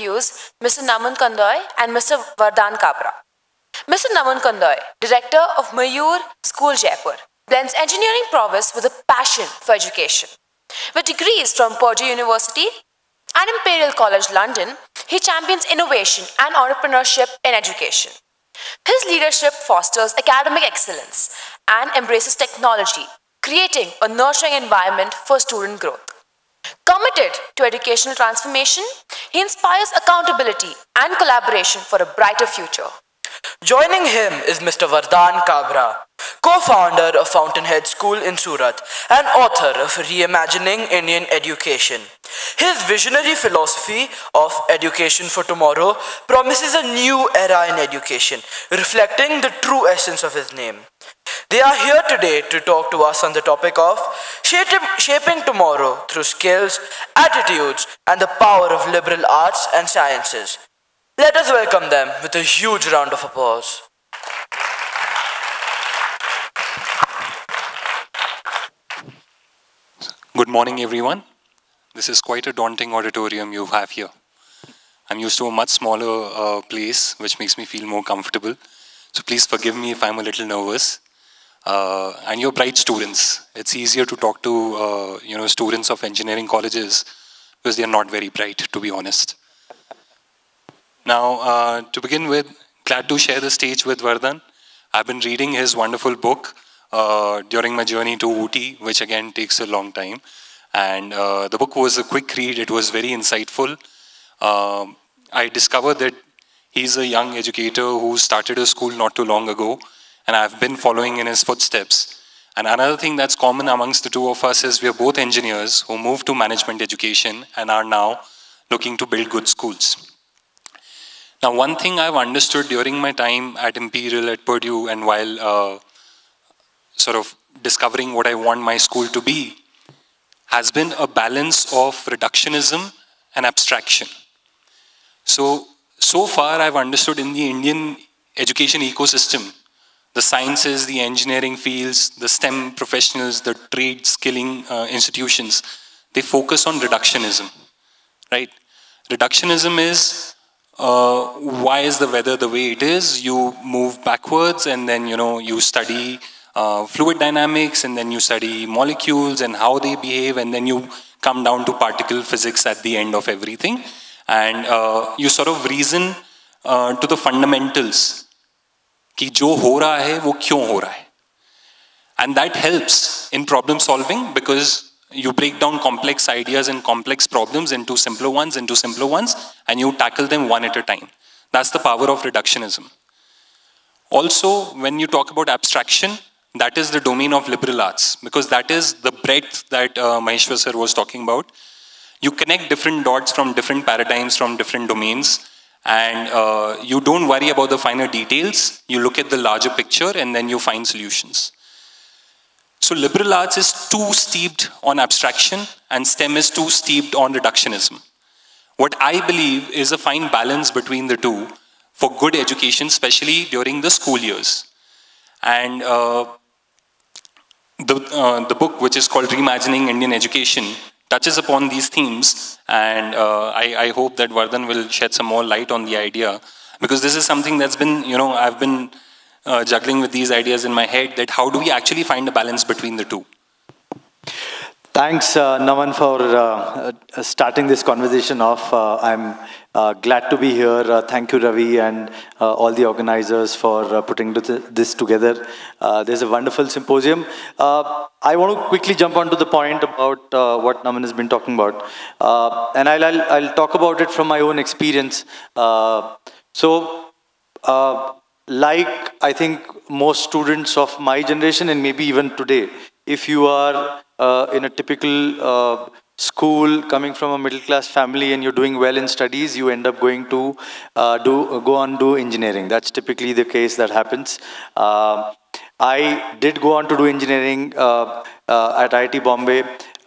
introduce Mr. Naman Kandoi and Mr. Vardan Kabra. Mr. Naman Kandoi, Director of Mayoor School Jaipur, blends engineering prowess with a passion for education. With degrees from Purdue University and Imperial College London, he champions innovation and entrepreneurship in education. His leadership fosters academic excellence and embraces technology, creating a nurturing environment for student growth. Committed to educational transformation, he inspires accountability and collaboration for a brighter future. Joining him is Mr. Vardan Kabra, co-founder of Fountainhead School in Surat and author of Reimagining Indian Education. His visionary philosophy of education for tomorrow promises a new era in education, reflecting the true essence of his name. They are here today to talk to us on the topic of shaping tomorrow through skills, attitudes, and the power of liberal arts and sciences. Let us welcome them with a huge round of applause. Good morning, everyone. This is quite a daunting auditorium you have here. I'm used to a much smaller uh, place, which makes me feel more comfortable. So please forgive me if I'm a little nervous. Uh, and you're bright students. It's easier to talk to uh, you know students of engineering colleges because they're not very bright, to be honest. Now, uh, to begin with, glad to share the stage with Vardan. I've been reading his wonderful book uh, during my journey to Ooty, which again takes a long time. And uh, the book was a quick read. It was very insightful. Um, I discovered that he's a young educator who started a school not too long ago, and I've been following in his footsteps. And another thing that's common amongst the two of us is we're both engineers who moved to management education and are now looking to build good schools. Now, one thing I've understood during my time at Imperial, at Purdue, and while uh, sort of discovering what I want my school to be, has been a balance of reductionism and abstraction. So, so far I've understood in the Indian education ecosystem, the sciences, the engineering fields, the STEM professionals, the trade skilling uh, institutions, they focus on reductionism, right? Reductionism is uh, why is the weather the way it is? You move backwards and then, you know, you study uh, fluid dynamics and then you study molecules and how they behave and then you come down to particle physics at the end of everything. And uh, you sort of reason uh, to the fundamentals कि जो हो रहा है वो क्यों हो रहा है and that helps in problem solving because you break down complex ideas and complex problems into simpler ones, into simpler ones, and you tackle them one at a time. That's the power of reductionism. Also, when you talk about abstraction, that is the domain of liberal arts, because that is the breadth that uh, Maheshwar sir was talking about. You connect different dots from different paradigms, from different domains, and uh, you don't worry about the finer details. You look at the larger picture, and then you find solutions. So liberal arts is too steeped on abstraction and STEM is too steeped on reductionism. What I believe is a fine balance between the two for good education, especially during the school years. And uh, the, uh, the book, which is called Reimagining Indian Education, touches upon these themes. And uh, I, I hope that Vardan will shed some more light on the idea. Because this is something that's been, you know, I've been uh, juggling with these ideas in my head that how do we actually find a balance between the two? Thanks, uh, Naman, for uh, uh starting this conversation off. Uh, I'm uh, glad to be here. thank you, Ravi, and all the organizers for putting this together. there's a wonderful symposium. I want to quickly jump onto the point about what Naman has been talking about. and I'll, I'll, I'll, talk about it from my own experience. so, like I think most students of my generation and maybe even today, if you are uh, in a typical uh, school coming from a middle class family and you're doing well in studies, you end up going to uh, do go on do engineering. That's typically the case that happens. Um, I did go on to do engineering uh, uh, at IIT Bombay.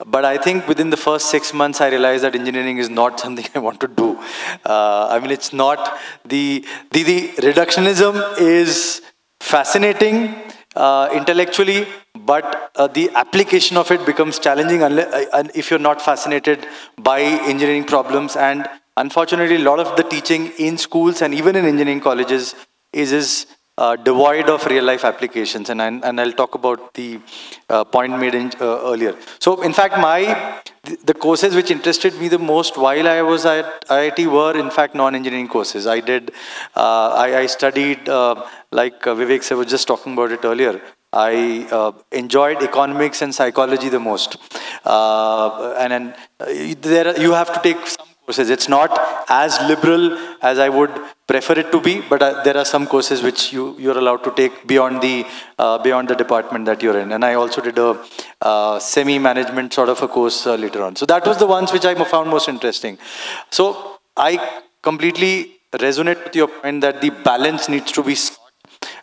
But I think within the first six months, I realized that engineering is not something I want to do. Uh, I mean, it's not the, the, the reductionism is fascinating uh, intellectually, but uh, the application of it becomes challenging unless, uh, if you're not fascinated by engineering problems and unfortunately, a lot of the teaching in schools and even in engineering colleges is, is uh, devoid of real life applications. And, I, and I'll talk about the uh, point made in, uh, earlier. So in fact, my the courses which interested me the most while I was at IIT were in fact non-engineering courses. I did, uh, I, I, studied, uh, like Vivek was just talking about it earlier, I enjoyed economics and psychology the most. And, and there you have to take some courses. It's not as liberal as I would prefer it to be, but uh, there are some courses which you, you're allowed to take beyond the, uh, beyond the department that you're in. And I also did a uh, semi-management sort of a course uh, later on. So that was the ones which I found most interesting. So I completely resonate with your point that the balance needs to be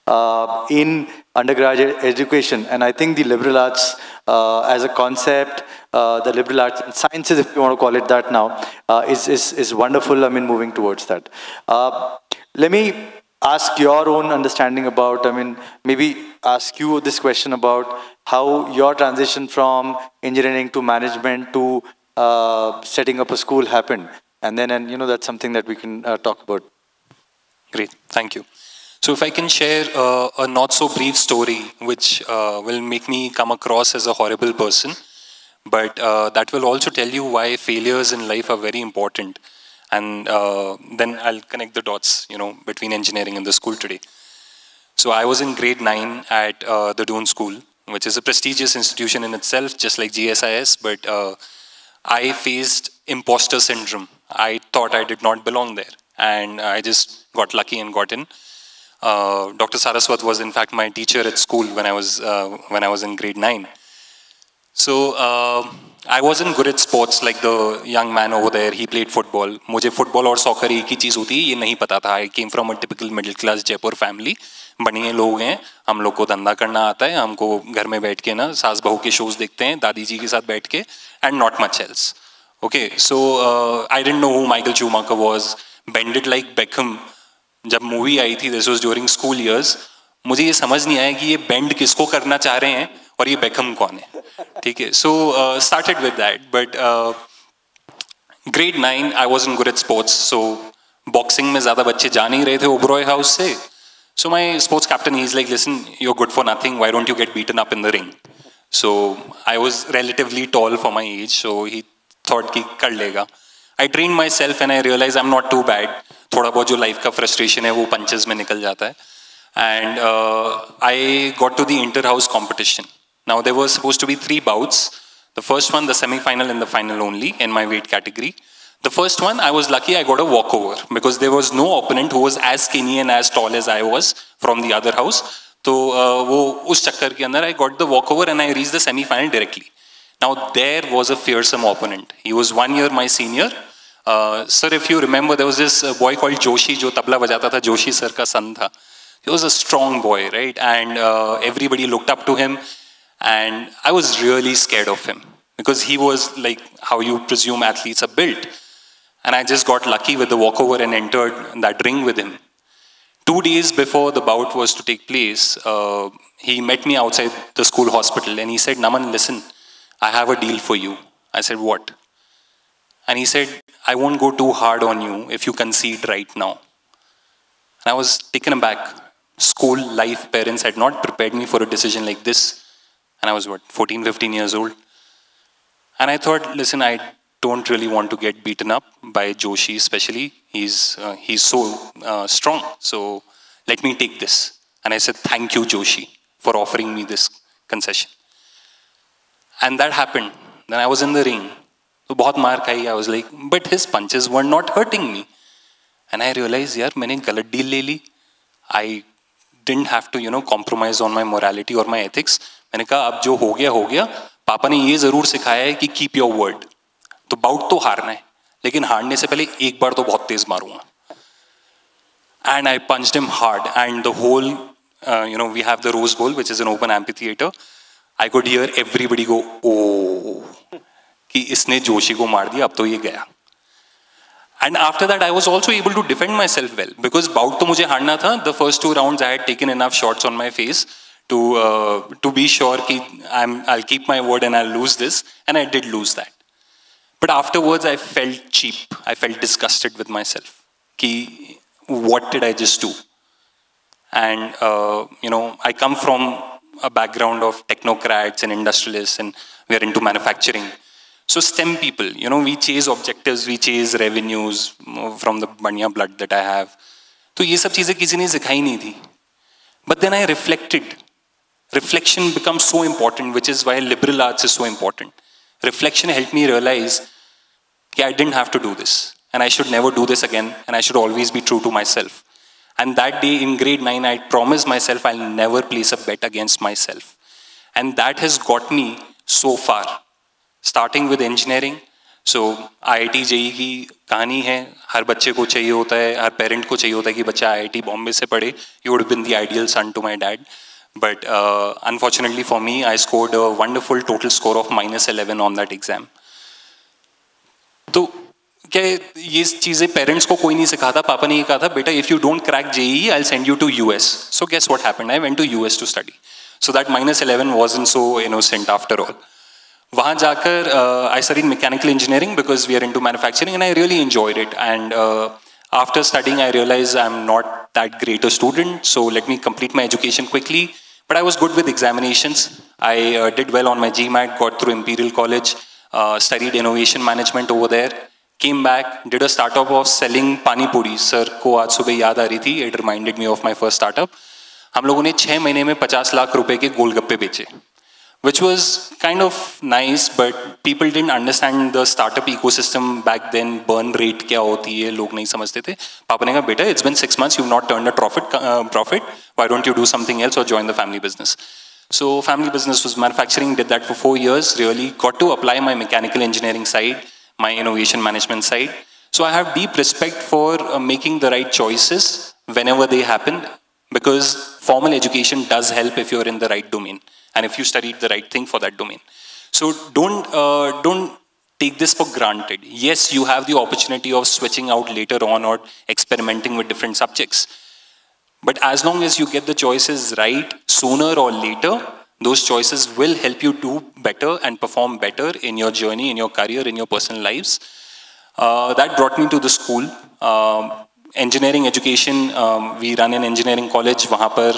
uh, in undergraduate education. And I think the liberal arts uh, as a concept, uh, the liberal arts and sciences, if you want to call it that now, uh, is, is, is wonderful. I mean, moving towards that. Uh, let me ask your own understanding about, I mean, maybe ask you this question about how your transition from engineering to management to uh, setting up a school happened. And then, and you know, that's something that we can talk about. Great, thank you. So if I can share uh, a not so brief story, which uh, will make me come across as a horrible person, but uh, that will also tell you why failures in life are very important. And uh, then I'll connect the dots, you know, between engineering and the school today. So I was in grade nine at uh, the Doon School, which is a prestigious institution in itself, just like GSIS, but I faced imposter syndrome. I thought I did not belong there. And I just got lucky and got in. Uh, Dr. Saraswat was in fact my teacher at school when I was uh, when I was in grade nine. So uh, I wasn't good at sports like the young man over there. He played football. मुझे football और soccer एक ही चीज़ होती है ये नहीं पता. I came from a typical middle class Jaipur family. बढ़िया लोग हैं हम लोग को धंधा करना आता है हमको घर में बैठ के ना सास बहू के शोज़ देखते हैं दादी जी के साथ बैठ के and not much else okay so I didn't know who Michael Schumacher was bended like Beckham जब मूवी आई थी this was during school years मुझे ये समझ नहीं आया कि ये बेंड किसको करना चाह रहे हैं और ये बेकम कौन है। ठीक है so started with that but grade nine I was in good at sports so boxing में ज़्यादा बच्चे जा नहीं रहे थे ओब्रॉय हाउस से। So my sports captain is like listen you good for nothing why don't you get beaten up in the ring so I was relatively tall for my age so he thought कि कर लेगा। I train my self and I realise I am not too bad थोड़ा बहुत जो life का frustration है, वो punches में निकल जाता है। And I got to the inter house competition now they was suppose to be three bouts the first one the semi final in the final only in my weight category the first one I was lucky I got a walk over because there was no opponent who was as skinny and as tall as I was from the other house तो वो उस चक्कर के अंदर I got the walk over and I reach the semi final directly now there was a fearsome opponent he was one year my senior Uh, sir, if you remember, there was this uh, boy called Joshi, jo tabla bajata tha, Joshi sir ka son. He was a strong boy, right? And uh, everybody looked up to him. And I was really scared of him because he was like how you presume athletes are built. And I just got lucky with the walkover and entered that ring with him. Two days before the bout was to take place, he met me outside the school hospital and he said, Naman, listen, I have a deal for you. I said, What? And he said, I won't go too hard on you if you concede right now. And I was taken aback. School life parents had not prepared me for a decision like this. And I was, what, 14, 15 years old. And I thought, listen, I don't really want to get beaten up by Joshi, especially. He's, uh, he's so uh, strong. So let me take this. And I said, thank you, Joshi, for offering me this concession. And that happened. Then I was in the ring. तो बहुत मार खाई I was like but his punches were not hurting me and I realize यार मैंने गलत deal ले ली। I didn't have to you know compromise on my morality और my ethics मैंने कहा अब जो हो गया हो गया। पापा ने ये ज़रूर सिखाया है कि कीप योर वर्ड तो बाउट तो हारना है लेकिन हारने से पहले एक बार तो बहुत तेज मारूँगा। And I punch him hard and the whole you know we have the Rose Rose which is an open open amphitheater. I could hear everybody go, oh. कि इसने जोशी को मार दिया अब तो ये गया and after that I was also able to defend my self well because bout तो मुझे हारना था the first two round I had taken enough shorts on my face to to be sure कि I am I keep my word and I lose this and I did lose that But afterwards, I felt cheap. I felt disgusted with myself. Ki, what did I just do? And, uh, you know, I come from a background of technocrats and industrialists, and we are into manufacturing. So STEM people, you know, we chase objectives, we chase revenues from the banya blood that I have. तो ये सब चीज़ें किसी ने सिखाई नहीं थी But then I reflected. Reflection becomes so important, which is why liberal arts is so important. Reflection helped me realize yeah, I didn't have to do this. And I should never do this again. And I should always be true to myself. And that day in grade 9, I promised myself I'll never place a bet against myself. And that has got me so far. Starting with engineering. I IIT JEE की कहानी है। हर बच्चे को चाहिए होता है हर parent को चाहिए होता है कि बच्चा IIT बॉम्बे से पढ़े। You would been the ideal son to my dad but uh, unfortunately for me, I scored a wonderful total score of minus 11 on that exam. तो क्या ये चीज़ें पेरेंट्स को कोई नहीं सिखाता पापा ने ये कहा था बेटा if you don't crack JEE I send you to US so guess what happened I went to US to study so that minus eleven was in so innocent after all वहाँ जाकर I studied mechanical engineering because we are into manufacturing and I really enjoyed it and after studying I realise I am not that great a student so let me complete my education quickly but I was good with examinations I did well on my GMAT got through Imperial College studied innovation management over there came back did a startup of selling panipuri sir को आज सुबह याद आ रही थी it reminded me of my first startup हम लोगों ने छः महीने में पचास लाख रुपये के गोलगप्पे बेचे। which was kind of nice, but people didn't understand the startup ecosystem back then. Burn rate क्या होती है लोग नहीं समझते थे पापा ने कहा बेटा it's been six months you've not turned a profit uh, profit why don't you do something else or join the family business so family business was manufacturing did that for four years really got to apply my mechanical engineering side my innovation management side. So I have deep respect for uh, making the right choices whenever they happen because formal education does help if you're in the right domain and if you studied the right thing for that domain. So don't, uh, don't take this for granted. Yes, you have the opportunity of switching out later on or experimenting with different subjects. But as long as you get the choices right sooner or later, those choices will help you do better and perform better in your journey, in your career, in your personal lives. Uh, that brought me to the school. Um, engineering education, um, we run an engineering college. Wahapar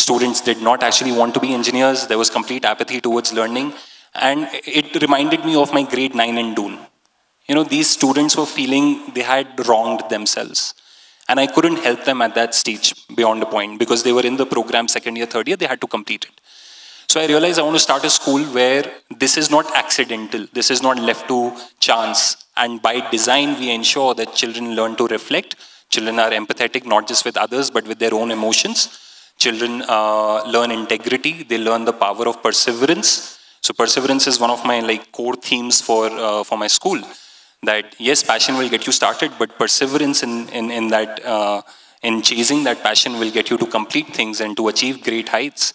students did not actually want to be engineers. There was complete apathy towards learning. And it reminded me of my grade 9 in Doon. You know, these students were feeling they had wronged themselves. And I couldn't help them at that stage beyond a point because they were in the program second year, third year, they had to complete it. So I realized I want to start a school where this is not accidental, this is not left to chance. And by design, we ensure that children learn to reflect. Children are empathetic, not just with others, but with their own emotions. Children uh, learn integrity, they learn the power of perseverance. So perseverance is one of my like core themes for, uh, for my school. That yes, passion will get you started, but perseverance in, in, in that, uh, in chasing that passion will get you to complete things and to achieve great heights.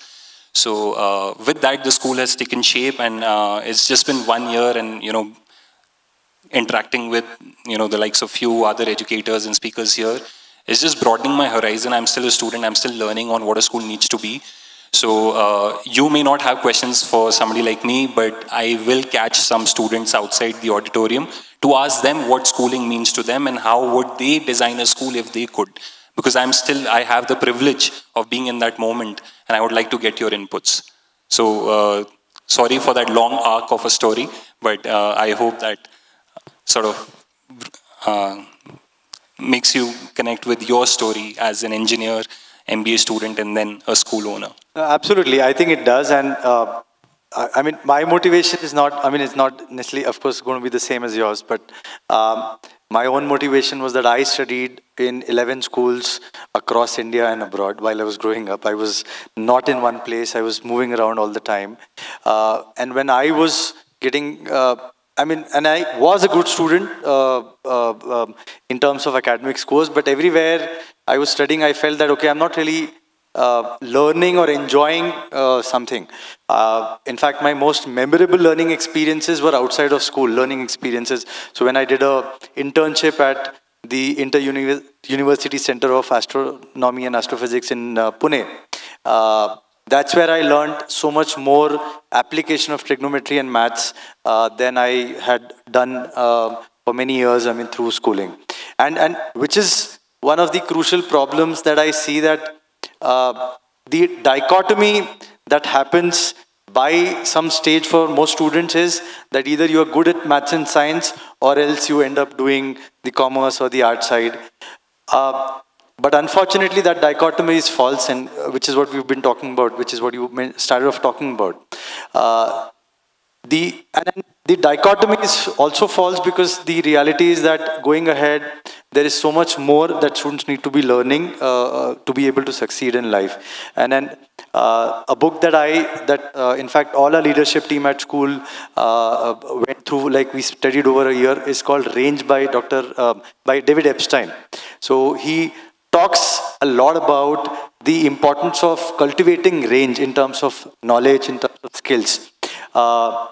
So uh, with that, the school has taken shape, and uh, it's just been one year, and you know, interacting with you know the likes of few other educators and speakers here is just broadening my horizon. I'm still a student. I'm still learning on what a school needs to be. So uh, you may not have questions for somebody like me, but I will catch some students outside the auditorium to ask them what schooling means to them and how would they design a school if they could because I'm still, I have the privilege of being in that moment and I would like to get your inputs. So uh, sorry for that long arc of a story, but uh, I hope that sort of uh, makes you connect with your story as an engineer, MBA student, and then a school owner. absolutely, I think it does. And uh, I mean, my motivation is not, I mean, it's not necessarily, of course, going to be the same as yours, but um, my own motivation was that I studied in 11 schools across India and abroad while I was growing up. I was not in one place, I was moving around all the time. Uh, and when I was getting, uh, I mean, and I was a good student uh, uh um, in terms of academic scores, but everywhere I was studying, I felt that, okay, I'm not really uh, learning or enjoying uh, something. Uh, in fact, my most memorable learning experiences were outside of school, learning experiences. So when I did a internship at the Inter-University Center of Astronomy and Astrophysics in uh, Pune, that's where I learned so much more application of trigonometry and maths uh, than I had done uh, for many years, I mean, through schooling. And, and which is one of the crucial problems that I see that uh, the dichotomy that happens by some stage for most students is that either you are good at maths and science or else you end up doing the commerce or the art side. Uh, but unfortunately, that dichotomy is false, and uh, which is what we've been talking about, which is what you started off talking about. Uh, the and the dichotomy is also false because the reality is that going ahead, there is so much more that students need to be learning uh, uh to be able to succeed in life. And then uh, a book that I, that uh, in fact all our leadership team at school went through, like we studied over a year, is called Range by Dr. by David Epstein. So he talks a lot about the importance of cultivating range in terms of knowledge, in terms of skills. Uh,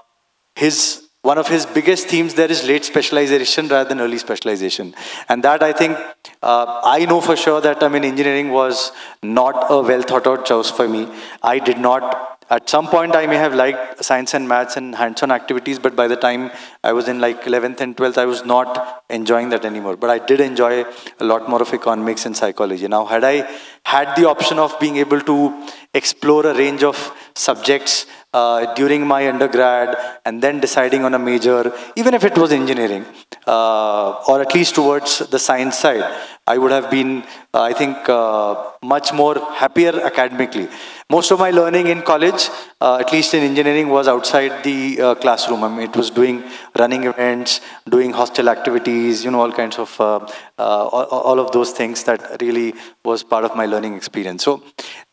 his one of his biggest themes there is late specialization rather than early specialization. And that I think, uh, I know for sure that I mean engineering was not a well thought out choice for me. I did not at some point, I may have liked science and maths and hands-on activities, but by the time I was in like 11th and 12th, I was not enjoying that anymore. But I did enjoy a lot more of economics and psychology. Now, had I had the option of being able to explore a range of subjects uh, during my undergrad and then deciding on a major, even if it was engineering, uh, or at least towards the science side, I would have been, uh, I think, uh, much more happier academically. Most of my learning in college, uh, at least in engineering, was outside the uh, classroom. I mean, it was doing running events, doing hostel activities, you know, all kinds of, all, all of those things that really was part of my learning experience. So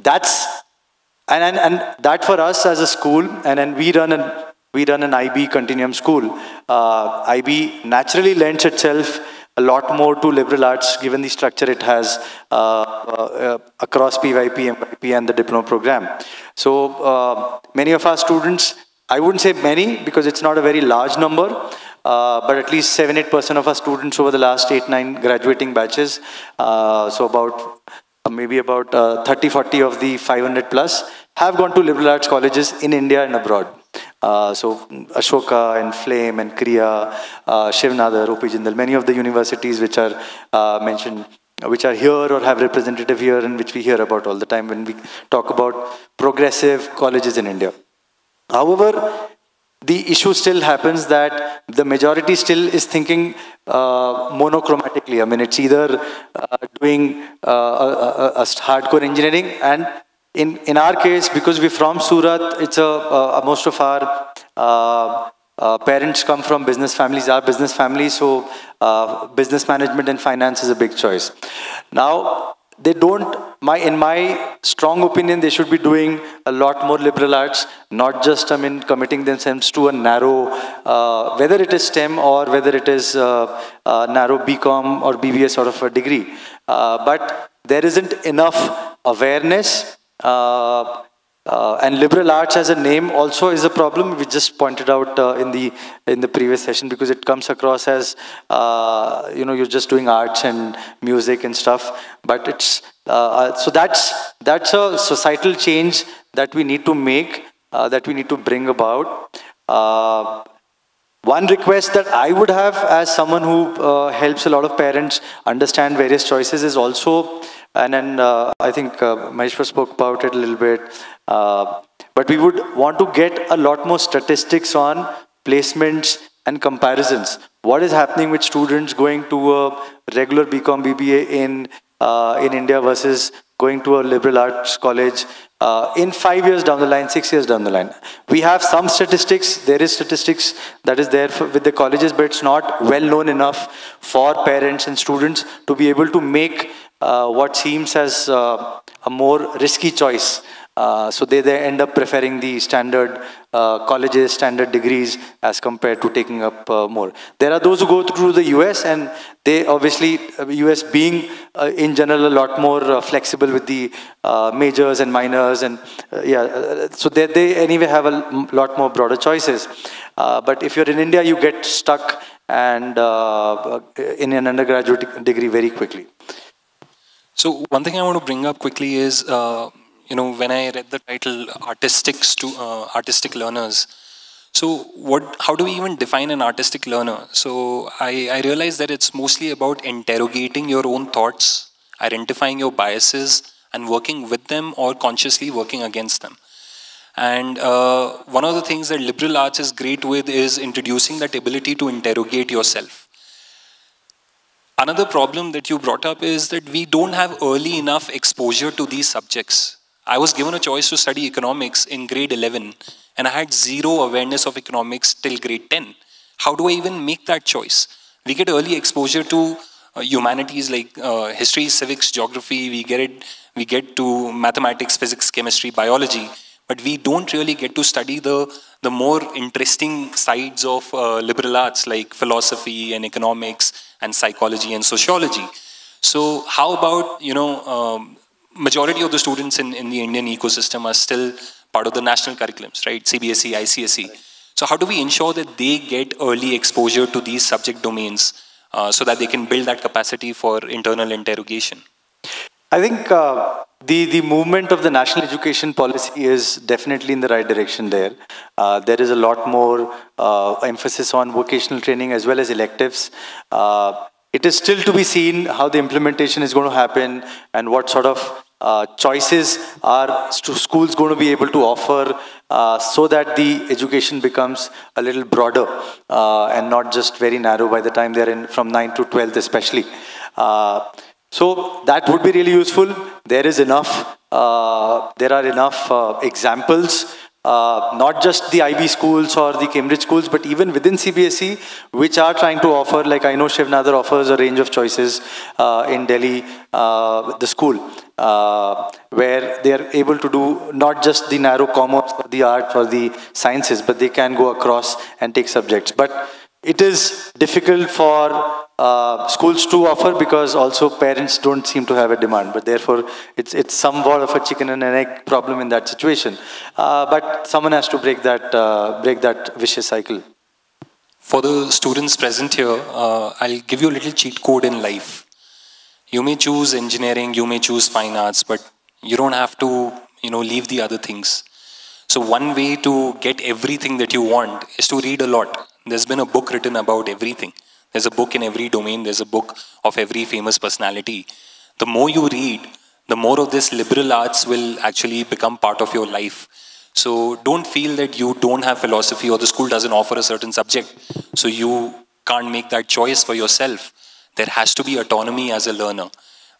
that's and, and, and that for us as a school, and then we run an, we run an IB continuum school. Uh, IB naturally lends itself a lot more to liberal arts given the structure it has uh, uh, across PYP, MYP and the diploma program. So uh, many of our students, I wouldn't say many because it's not a very large number, uh, but at least 7-8% of our students over the last 8-9 graduating batches, uh, so about maybe about 30-40 of the 500 plus, have gone to liberal arts colleges in India and abroad. Uh, so Ashoka and Flame and Krea, uh, Shiv Nadar, OP Jindal, many of the universities which are uh, mentioned, which are here or have representative here and which we hear about all the time when we talk about progressive colleges in India. However, the issue still happens that the majority still is thinking uh, monochromatically. I mean, it's either uh, doing uh, a, a, a, hardcore engineering and in, in our case, because we're from Surat, it's a, uh, most of our uh, uh, parents come from business families, our business families, so uh, business management and finance is a big choice. Now, they don't, my, in my strong opinion, they should be doing a lot more liberal arts, not just, I mean, committing themselves to a narrow, uh, whether it is STEM or whether it is uh, narrow BCom or BBA sort of a degree. but there isn't enough awareness uh, uh, and liberal arts as a name also is a problem. We just pointed out uh, in the in the previous session because it comes across as uh, you know you're just doing arts and music and stuff. But it's uh, uh, so that's that's a societal change that we need to make that we need to bring about. One request that I would have as someone who helps a lot of parents understand various choices is also and then uh, I think uh, Maheshwar spoke about it a little bit. Uh, but we would want to get a lot more statistics on placements and comparisons. What is happening with students going to a regular BCom BBA in, uh, in India versus going to a liberal arts college uh, in five years down the line, six years down the line. We have some statistics, there is statistics that is there for, with the colleges, but it's not well known enough for parents and students to be able to make uh, what seems as uh, a more risky choice. Uh, so they, they end up preferring the standard uh, colleges, standard degrees as compared to taking up uh, more. There are those who go through the US and they obviously, US uh, being in general a lot more flexible with the majors and minors and yeah, so they, they anyway have a lot more broader choices. but if you're in India, you get stuck and in an undergraduate degree very quickly. So one thing I want to bring up quickly is, uh, you know, when I read the title "Artistic stu- uh, Artistic Learners," so what? How do we even define an artistic learner? So I, I realized that it's mostly about interrogating your own thoughts, identifying your biases, and working with them or consciously working against them. And uh, one of the things that liberal arts is great with is introducing that ability to interrogate yourself. Another problem that you brought up is that we don't have early enough exposure to these subjects. I was given a choice to study economics in grade 11, and I had zero awareness of economics till grade 10. How do I even make that choice? We get early exposure to uh, humanities like uh, history, civics, geography. We get it. We get to mathematics, physics, chemistry, biology but we don't really get to study the, the more interesting sides of uh, liberal arts like philosophy and economics and psychology and sociology. So how about, you know, um, majority of the students in, in the Indian ecosystem are still part of the national curriculums, right? CBSE, ICSE. So how do we ensure that they get early exposure to these subject domains uh, so that they can build that capacity for internal interrogation? I think uh, the, the movement of the national education policy is definitely in the right direction there. Uh, there is a lot more uh, emphasis on vocational training as well as electives. Uh, it is still to be seen how the implementation is going to happen and what sort of uh, choices are schools going to be able to offer uh, so that the education becomes a little broader uh, and not just very narrow by the time they're in from 9 to 12th especially. Uh, so that would be really useful. There is enough, uh, there are enough uh, examples, uh, not just the IB schools or the Cambridge schools, but even within CBSE, which are trying to offer, like I know Shiv Nadar offers a range of choices uh, in Delhi, uh, the school, uh, where they are able to do not just the narrow commerce or the arts or the sciences, but they can go across and take subjects. But it is difficult for uh, schools to offer because also parents don't seem to have a demand. But therefore, it's, it's somewhat of a chicken and an egg problem in that situation. Uh, but someone has to break that, uh, break that vicious cycle. For the students present here, uh, I'll give you a little cheat code in life. You may choose engineering, you may choose fine arts, but you don't have to, you know, leave the other things. So one way to get everything that you want is to read a lot. There's been a book written about everything. There's a book in every domain, there's a book of every famous personality. The more you read, the more of this liberal arts will actually become part of your life. So don't feel that you don't have philosophy or the school doesn't offer a certain subject. So you can't make that choice for yourself. There has to be autonomy as a learner.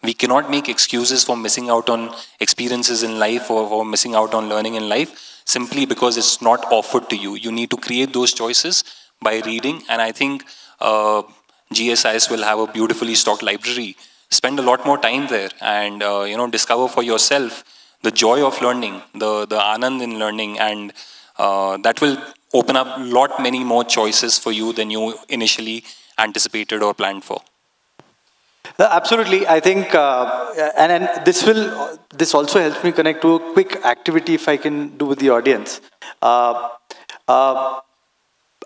We cannot make excuses for missing out on experiences in life or, missing out on learning in life simply because it's not offered to you. You need to create those choices by reading. And I think uh, GSIS will have a beautifully stocked library. Spend a lot more time there and uh, you know discover for yourself the joy of learning, the the anand in learning, and uh, that will open up lot many more choices for you than you initially anticipated or planned for. Uh, absolutely, I think, uh, and, and this will this also helps me connect to a quick activity if I can do with the audience. Uh, uh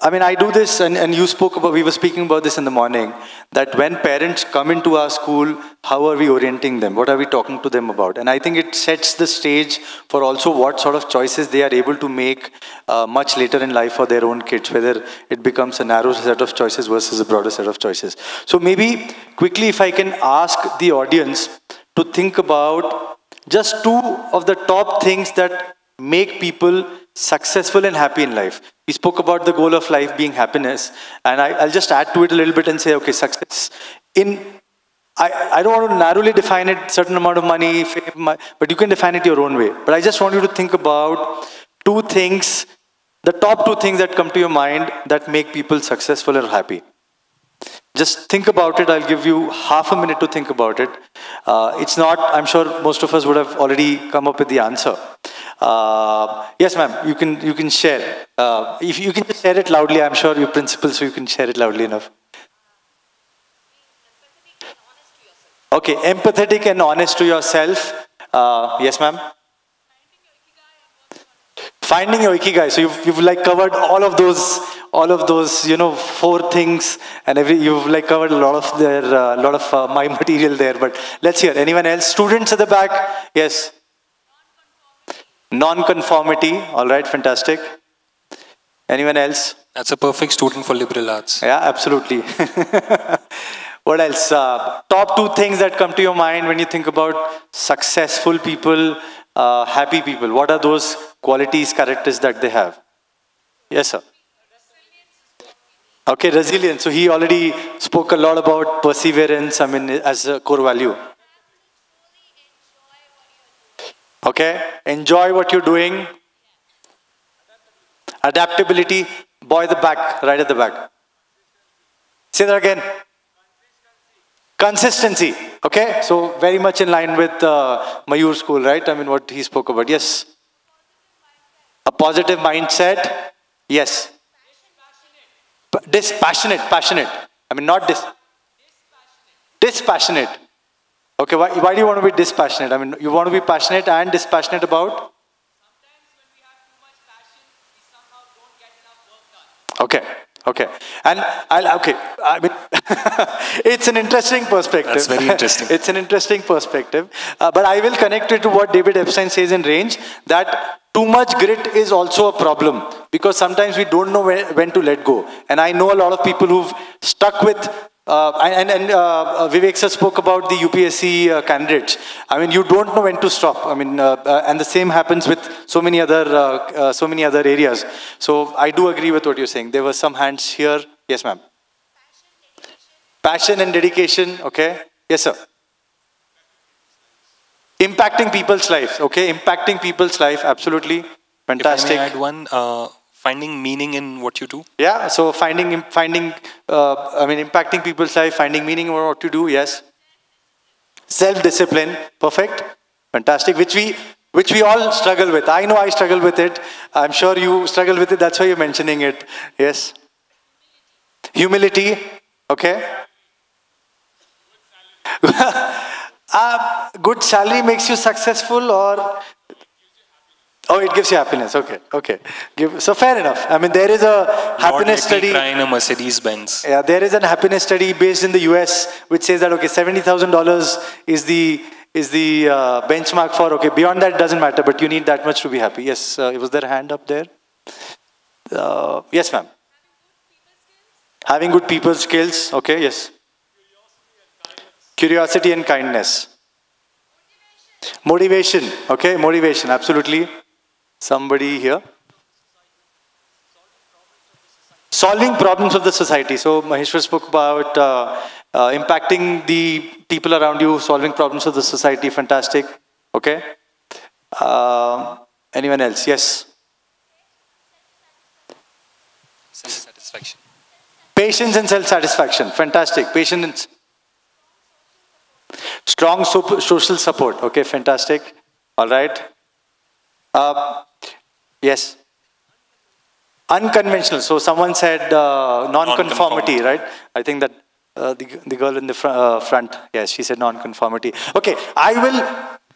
I mean, I do this, and, and you spoke about, we were speaking about this in the morning, that when parents come into our school, how are we orienting them? What are we talking to them about? And I think it sets the stage for also what sort of choices they are able to make uh, much later in life for their own kids, whether it becomes a narrow set of choices versus a broader set of choices. So maybe quickly, if I can ask the audience to think about just two of the top things that make people successful and happy in life. We spoke about the goal of life being happiness, and I, will just add to it a little bit and say, okay, success. In I, I don't want to narrowly define it, certain amount of money, fame, but you can define it your own way. But I just want you to think about two things, the top two things that come to your mind that make people successful or happy. Just think about it. I'll give you half a minute to think about it. Uh, it's not, I'm sure most of us would have already come up with the answer. Uh, yes, ma'am, you can, you can share. Uh, if you can share it loudly, I'm sure you're principal, so you can share it loudly enough. Okay, empathetic and honest to yourself. Uh, yes, ma'am? Finding your ikigai. So you've, you've like covered all of those, all of those, you know, four things, and every you've like covered a lot of their, a uh, lot of uh, my material there. But let's hear. Anyone else? Students at the back? Yes. Non-conformity, all right, fantastic. Anyone else? That's a perfect student for liberal arts. Yeah, absolutely. what else? Uh, top two things that come to your mind when you think about successful people, uh, happy people. What are those qualities, characters that they have? Yes, sir. Okay, resilience. So he already spoke a lot about perseverance, I mean, as a core value. Okay, enjoy what you're doing. Adaptability, boy the back, right at the back. Say that again. Consistency, okay? So very much in line with uh, Mayoor school, right? I mean, what he spoke about. Yes. A positive mindset. Yes. Dispassionate, passionate. I mean, not dis. Dispassionate. Okay, why, why do you want to be dispassionate? I mean, you want to be passionate and dispassionate about? Okay, okay. And I'll, okay, I mean, it's an interesting perspective. That's very interesting. it's an interesting perspective. Uh, but I will connect it to what David Epstein says in Range, that too much grit is also a problem because sometimes we don't know when, when to let go. And I know a lot of people who've stuck with uh, and, and uh, uh Vivek sir spoke about the UPSC uh, candidates. I mean, you don't know when to stop. I mean, uh, uh and the same happens with so many other, so many other areas. So I do agree with what you're saying. There were some hands here. Yes, ma'am. Passion and dedication. Okay. Yes, sir. Impacting people's lives. Okay. Impacting people's life. Absolutely. Fantastic. If I may add one finding meaning in what you do? Yeah, so finding, finding uh, I mean, impacting people's life, finding meaning in what you do, yes. Self-discipline, perfect, fantastic, which we, which we all struggle with. I know I struggle with it. I'm sure you struggle with it. That's why you're mentioning it. Yes. Humility, okay. uh, good salary makes you successful or Oh, it gives you happiness. Okay, okay. Give, so fair enough. I mean, there is a happiness Not study. Try in a Mercedes Benz. Yeah, there is a happiness study based in the U.S. which says that okay, seventy thousand dollars is the is the uh, benchmark for okay. Beyond that doesn't matter, but you need that much to be happy. Yes, uh, was there a hand up there? Uh, yes, ma'am. Having good people skills. Okay, yes. Curiosity and kindness. Motivation. Okay, motivation. Absolutely. Somebody here? Solving problems of the society. So Maheshwar spoke about uh, uh, impacting the people around you, solving problems of the society. Fantastic. Okay. Uh, anyone else? Yes. Self-satisfaction. Patience and self-satisfaction. Fantastic. Patience. Strong social support. Okay, fantastic. All right. Uh, Yes. Unconventional. So someone said uh, non-conformity, right? I think that uh, the, the girl in the fr uh, front, yes, she said non-conformity. Okay, I will,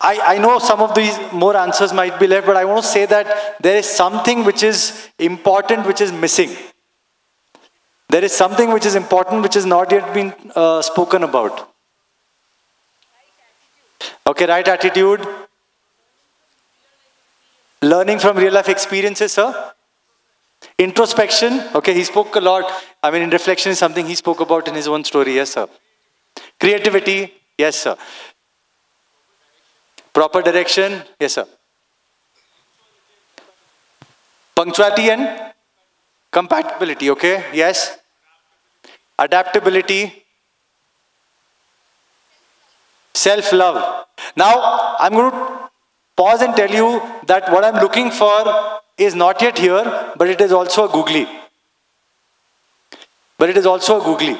I, I know some of these more answers might be left, but I want to say that there is something which is important, which is missing. There is something which is important, which has not yet been uh, spoken about. Okay, right attitude. Learning from real life experiences, sir. Introspection, okay, he spoke a lot. I mean, in reflection is something he spoke about in his own story, yes, sir. Creativity, yes, sir. Proper direction, yes, sir. Punctuality and compatibility, okay, yes. Adaptability, self love. Now, I'm going to pause and tell you that what I'm looking for is not yet here, but it is also a googly. But it is also a googly.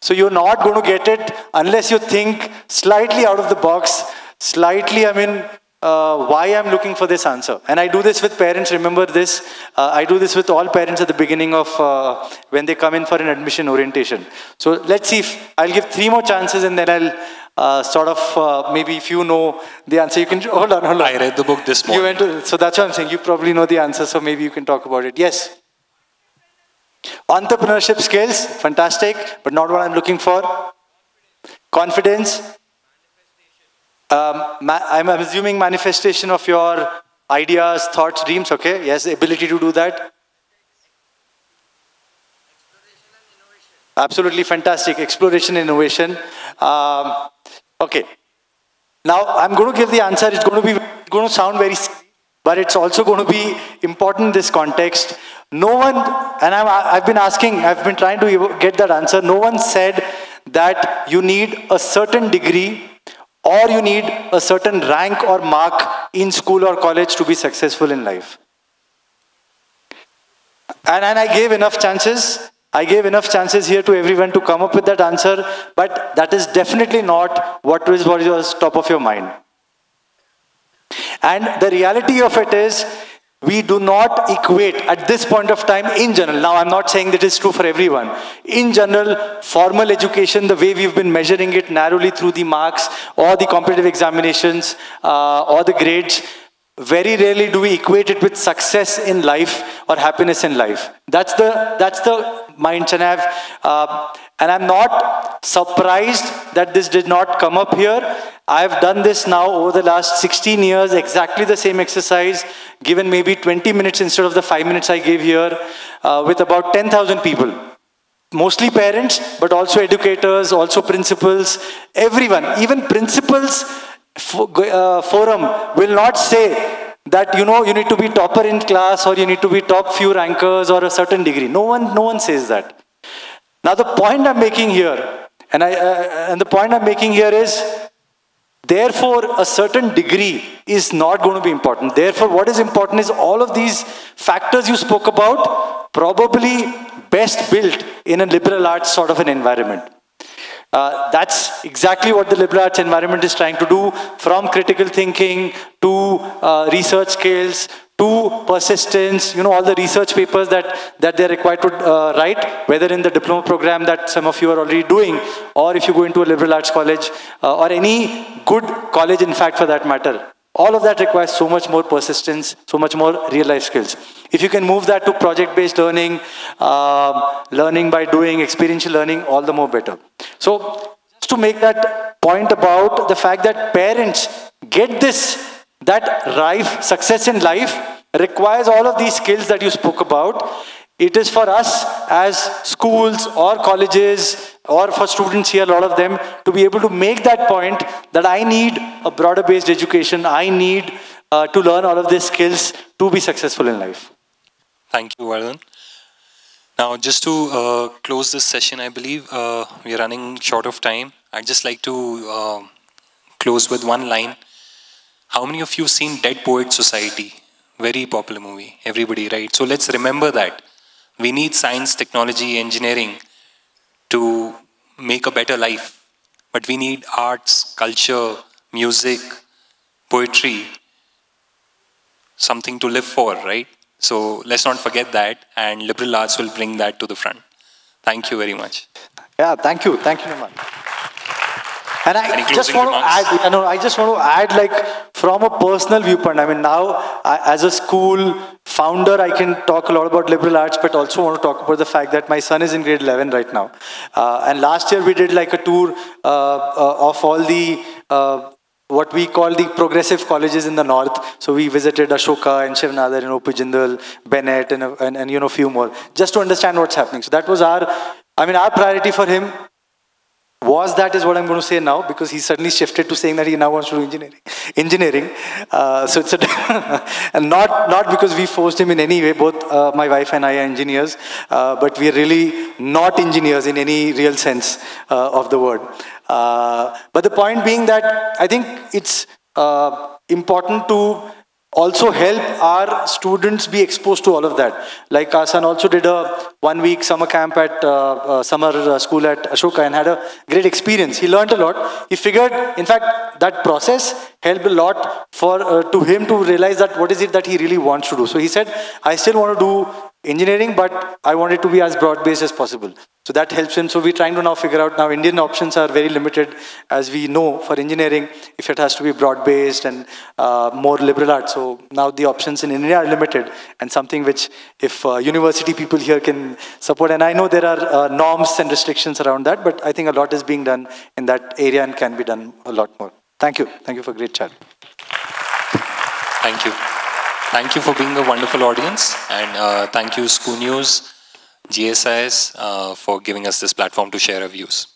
So you're not going to get it unless you think slightly out of the box, slightly, I mean, uh, why I'm looking for this answer. And I do this with parents, remember this. Uh, I do this with all parents at the beginning of uh, when they come in for an admission orientation. So let's see if I'll give three more chances and then I'll uh, sort of uh, maybe if you know the answer, you can hold on, hold on. I read the book this morning. You went to, so that's what I'm saying. You probably know the answer, so maybe you can talk about it. Yes. Entrepreneurship skills, fantastic, but not what I'm looking for. Confidence. Um, I'm assuming manifestation of your ideas, thoughts, dreams, okay? Yes, ability to do that. Absolutely fantastic. Exploration, innovation. Um, okay. Now, I'm going to give the answer. It's going to be going to sound very, but it's also going to be important in this context. No one, and i have been asking, I've been trying to get that answer. No one said that you need a certain degree or you need a certain rank or mark in school or college to be successful in life. And, and I gave enough chances. I gave enough chances here to everyone to come up with that answer, but that is definitely not what was, top of your mind. And the reality of it is, we do not equate at this point of time in general. Now, I'm not saying that it's true for everyone. In general, formal education, the way we've been measuring it narrowly through the marks or the competitive examinations uh, or the grades, very rarely do we equate it with success in life or happiness in life. That's the, that's the mindset I have. Uh, and I'm not surprised that this did not come up here. I've done this now over the last 16 years, exactly the same exercise, given maybe 20 minutes instead of the 5 minutes I gave here, uh, with about 10,000 people. Mostly parents, but also educators, also principals, everyone. Even principals forum will not say that you know you need to be topper in class or you need to be top few rankers or a certain degree. No one, no one says that. Now the point I'm making here, and I uh, and the point I'm making here is Therefore, a certain degree is not going to be important. Therefore, what is important is all of these factors you spoke about, probably best built in a liberal arts sort of an environment. Uh, that's exactly what the liberal arts environment is trying to do, from critical thinking to uh, research skills to persistence, you know, all the research papers that, that they're required to uh, write, whether in the diploma program that some of you are already doing, or if you go into a liberal arts college, uh, or any good college, in fact, for that matter. All of that requires so much more persistence, so much more real life skills. If you can move that to project based learning, uh, learning by doing, experiential learning, all the more better. So, just to make that point about the fact that parents get this that life, success in life requires all of these skills that you spoke about. It is for us as schools or colleges or for students here, a lot of them, to be able to make that point that I need a broader based education. I need uh, to learn all of these skills to be successful in life. Thank you, Vardan. Now, just to uh, close this session, I believe uh, we're running short of time. I'd just like to uh, close with one line how many of you have seen Dead Poet Society? Very popular movie. Everybody, right? So let's remember that. We need science, technology, engineering to make a better life. But we need arts, culture, music, poetry, something to live for, right? So let's not forget that, and liberal arts will bring that to the front. Thank you very much. Yeah, thank you. Thank you, Naman. And I just want remarks? to add, you know, I just want to add, like, from a personal viewpoint. I mean, now I, as a school founder, I can talk a lot about liberal arts, but also want to talk about the fact that my son is in grade 11 right now. Uh, and last year we did like a tour uh, uh, of all the uh, what we call the progressive colleges in the north. So we visited Ashoka and Shiv Nadar and OP Jindal, Bennett, and, and, and you know, a few more, just to understand what's happening. So that was our, I mean, our priority for him was that is what I'm going to say now because he suddenly shifted to saying that he now wants to do engineering. Engineering. Uh, so it's a and not not because we forced him in any way. Both uh, my wife and I are engineers, uh, but we are really not engineers in any real sense uh, of the word. Uh, but the point being that I think it's uh, important to also help our students be exposed to all of that. Like our son also did a one week summer camp at uh, uh, summer uh, school at Ashoka and had a great experience. He learned a lot. He figured, in fact, that process helped a lot for uh, to him to realize that what is it that he really wants to do. So he said, I still want to do engineering, but I want it to be as broad-based as possible. So that helps him. So we're trying to now figure out now Indian options are very limited, as we know for engineering, if it has to be broad-based and uh, more liberal arts. So now the options in India are limited and something which if uh, university people here can support. And I know there are uh, norms and restrictions around that, but I think a lot is being done in that area and can be done a lot more. Thank you. Thank you for great chat. Thank you. Thank you for being a wonderful audience. And uh, thank you, ScooNews, GSIS, uh, for giving us this platform to share our views.